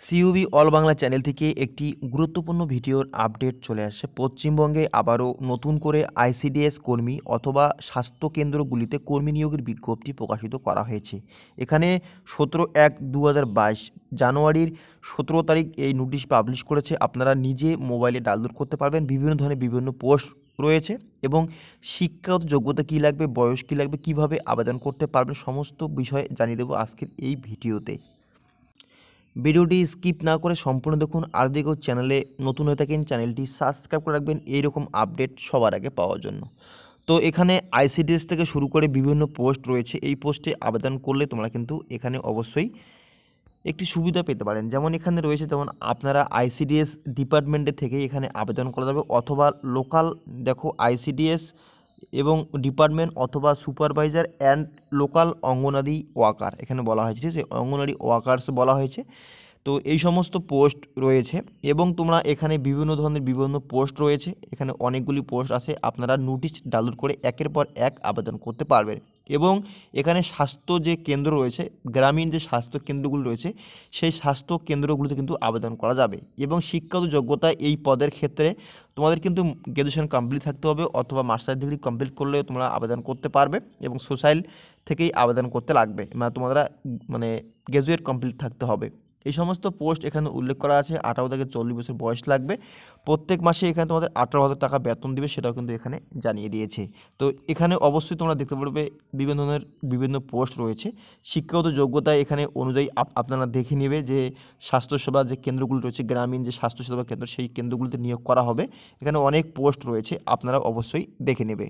সিইউবি all Bangla channel থেকে একটি গুরুত্বপূর্ণ ভিডিওর আপডেট চলে আসে। পশ্চিমবঙ্গে আবারও নতুন করে আইসিডিএস কর্মী অথবা স্বাস্থ্যকেন্দ্রগুলিতে কর্মী নিয়োগের বিজ্ঞপ্তি প্রকাশিত করা হয়েছে। এখানে সতেরো এক দু জানুয়ারির সতেরো তারিখ এই নোটিশ পাবলিশ করেছে। আপনারা নিজে মোবাইলে ডাউনলোড করতে পারবেন। বিভিন্ন ধরনের বিভিন্ন পোস্ট রয়েছে এবং শিক্ষাগত যোগ্যতা কী লাগবে, বয়স কী লাগবে, কীভাবে আবেদন করতে পারবেন, সমস্ত বিষয় জানিয়ে দেবো আজকের এই ভিডিওতে। ভিডিওটি স্কিপ না করে সম্পূর্ণ দেখুন, আর দিকেও চ্যানেলে নতুন হয়ে থাকেন, চ্যানেলটি সাবস্ক্রাইব করে রাখবেন এইরকম আপডেট সবার আগে পাওয়ার জন্য। তো এখানে আইসিডিএস থেকে শুরু করে বিভিন্ন পোস্ট রয়েছে, এই পোস্টে আবেদন করলে তোমরা কিন্তু এখানে অবশ্যই একটি সুবিধা পেতে পারেন। যেমন এখানে রয়েছে তেমন আপনারা আইসিডিএস ডিপার্টমেন্টের থেকে এখানে আবেদন করা যাবে, অথবা লোকাল, দেখো আইসিডিএস এবং ডিপার্টমেন্ট অথবা supervisor and local anganwadi worker, এখানে বলা হয়েছে, ঠিক আছে? অঙ্গনাদি ওয়াকার্স বলা হয়েছে। তো এই সমস্ত পোস্ট রয়েছে এবং তোমরা এখানে বিভিন্ন ধরনের বিভিন্ন পোস্ট রয়েছে। এখানে অনেকগুলি পোস্ট আছে, আপনারা নোটিশ ডাউনলোড করে একের পর এক আবেদন করতে পারবেন। এবং এখানে স্বাস্থ্য যে কেন্দ্র রয়েছে, গ্রামীণ যে স্বাস্থ্য কেন্দ্রগুলো রয়েছে, সেই স্বাস্থ্য কেন্দ্রগুলোতে কিন্তু আবেদন করা যাবে। এবং শিক্ষাগত যোগ্যতা এই পদের ক্ষেত্রে তোমাদের কিন্তু গ্র্যাজুয়েশন কমপ্লিট থাকতে হবে অথবা মাস্টার ডিগ্রি কমপ্লিট করলেও তোমরা আবেদন করতে পারবে এবং সোশ্যাল থেকেই আবেদন করতে লাগবে। মানে তোমরা মানে গ্র্যাজুয়েট কমপ্লিট থাকতে হবে। এই সমস্ত পোস্ট এখানে উল্লেখ করা আছে, আঠারো থেকে চল্লিশ বছর বয়স লাগবে। প্রত্যেক মাসে এখানে তোমাদের আঠারো হাজার টাকা বেতন দিবে, সেটাও কিন্তু এখানে জানিয়ে দিয়েছে। তো এখানে অবশ্যই তোমরা দেখতে পারবে বিভিন্ন ধরনের বিভিন্ন পোস্ট রয়েছে। শিক্ষাগত যোগ্যতা এখানে অনুযায়ী আপনারা দেখে নেবে যে স্বাস্থ্যসেবা যে কেন্দ্রগুলো রয়েছে, গ্রামীণ যে স্বাস্থ্যসেবা কেন্দ্র, সেই কেন্দ্রগুলিতে নিয়োগ করা হবে। এখানে অনেক পোস্ট রয়েছে, আপনারা অবশ্যই দেখে নেবে।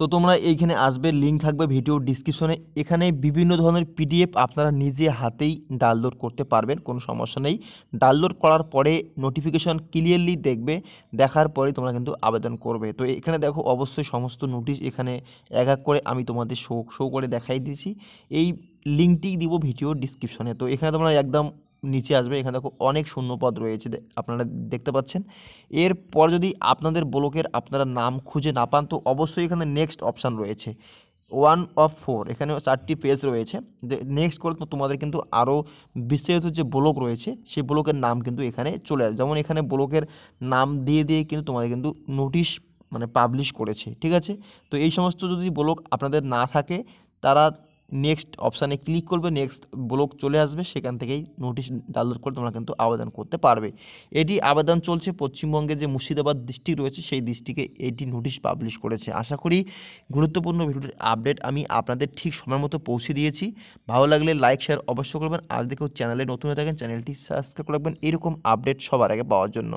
তো তোমরা এইখানে আসবে লিঙ্ক থাকবে ভিডিও ডিসক্রিপশনে এখানে বিভিন্ন ধরনের পিডিএফ আপনারা নিজে হাতেই ডাউনলোড করতে পারবেন, কোনো সমস্যা নেই। ডাউনলোড করার পরে নোটিফিকেশন ক্লিয়ারলি দেখবে, দেখার পরে তোমরা কিন্তু আবেদন করবে। তো এখানে দেখো অবশ্যই সমস্ত নোটিশ এখানে এক এক করে আমি তোমাদের শো শো করে দেখাই দিয়েছি। এই লিঙ্কটি দিব ভিডিও ডিসক্রিপশনে তো এখানে তোমরা একদম নিচে আসবে, এখানে দেখো অনেক শূন্যপদ রয়েছে আপনারা দেখতে পাচ্ছেন। এরপর যদি আপনাদের ব্লকের আপনারা নাম খুঁজে না পান, তো অবশ্যই এখানে নেক্সট অপশান রয়েছে। ওয়ান অফ ফোর এখানে চারটি পেজ রয়েছে। নেক্সট করে তোমাদের কিন্তু আরও বিস্তারিত যে ব্লক রয়েছে সেই ব্লকের নাম কিন্তু এখানে চলে আসবে। যেমন এখানে ব্লকের নাম দিয়ে দিয়ে কিন্তু তোমাদের কিন্তু নোটিশ মানে পাবলিশ করেছে, ঠিক আছে? তো এই সমস্ত যদি ব্লক আপনাদের না থাকে, তারা নেক্সট অপশানে ক্লিক করবে নেক্সট ব্লক চলে আসবে, সেখান থেকেই নোটিশ ডাউনলোড করে তোমরা কিন্তু আবেদন করতে পারবে। এটি আবেদন চলছে পশ্চিমবঙ্গে যে মুর্শিদাবাদ ডিস্ট্রিক্ট রয়েছে, সেই ডিস্ট্রিক্টে এটি নোটিশ পাবলিশ করেছে। আশা করি গুরুত্বপূর্ণ ভিডিওটির আপডেট আমি আপনাদের ঠিক সময় মতো পৌঁছে দিয়েছি। ভালো লাগলে লাইক শেয়ার অবশ্যই করবেন। আজ দেখেও চ্যানেলে নতুন হয়ে থাকেন, চ্যানেলটি সাবস্ক্রাইব করে রাখবেন। এরকম আপডেট সবার আগে পাওয়ার জন্য।